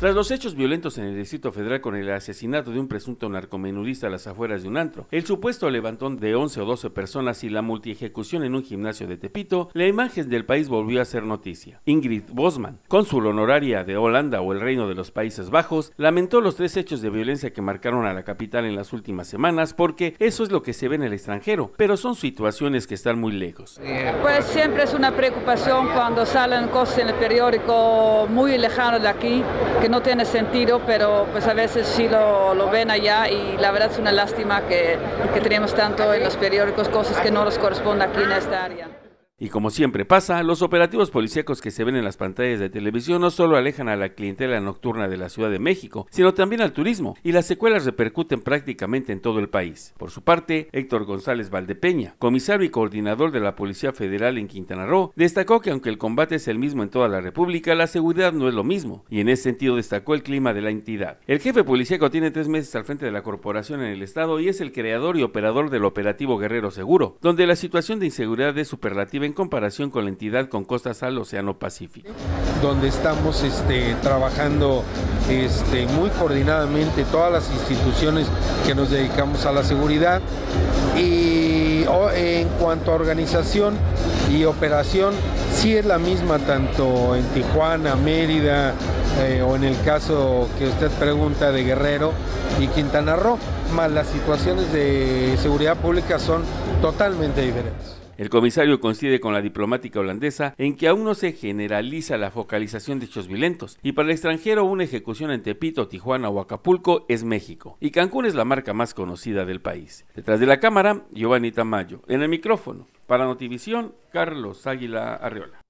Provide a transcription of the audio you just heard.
Tras los hechos violentos en el Distrito Federal con el asesinato de un presunto narcomenudista a las afueras de un antro, el supuesto levantón de 11 o 12 personas y la multiejecución en un gimnasio de Tepito, la imagen del país volvió a ser noticia. Ingrid Bosman, cónsul honoraria de Holanda o el Reino de los Países Bajos, lamentó los tres hechos de violencia que marcaron a la capital en las últimas semanas porque eso es lo que se ve en el extranjero, pero son situaciones que están muy lejos. Pues siempre es una preocupación cuando salen cosas en el periódico muy lejanos de aquí, no tiene sentido, pero pues a veces sí lo, lo ven allá y la verdad es una lástima que, que tenemos tanto en los periódicos cosas que no nos corresponden aquí en esta área. Y como siempre pasa, los operativos policíacos que se ven en las pantallas de televisión no solo alejan a la clientela nocturna de la Ciudad de México, sino también al turismo, y las secuelas repercuten prácticamente en todo el país. Por su parte, Héctor González Valdepeña, comisario y coordinador de la Policía Federal en Quintana Roo, destacó que aunque el combate es el mismo en toda la República, la seguridad no es lo mismo, y en ese sentido destacó el clima de la entidad. El jefe policíaco tiene tres meses al frente de la corporación en el estado y es el creador y operador del operativo Guerrero Seguro, donde la situación de inseguridad es superlativa comparación con la entidad con costas al Océano Pacífico. Donde estamos este, trabajando este, muy coordinadamente todas las instituciones que nos dedicamos a la seguridad y en cuanto a organización y operación, sí es la misma tanto en Tijuana, Mérida eh, o en el caso que usted pregunta de Guerrero y Quintana Roo, más las situaciones de seguridad pública son totalmente diferentes. El comisario coincide con la diplomática holandesa en que aún no se generaliza la focalización de hechos violentos y para el extranjero una ejecución en Tepito, Tijuana o Acapulco es México y Cancún es la marca más conocida del país. Detrás de la cámara, Giovanni Tamayo. En el micrófono, para Notivisión, Carlos Águila Arreola.